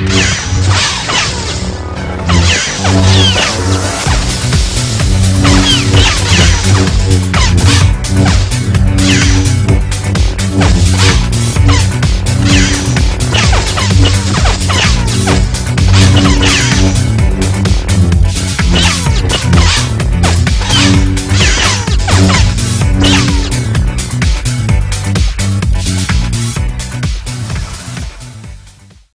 Yeah.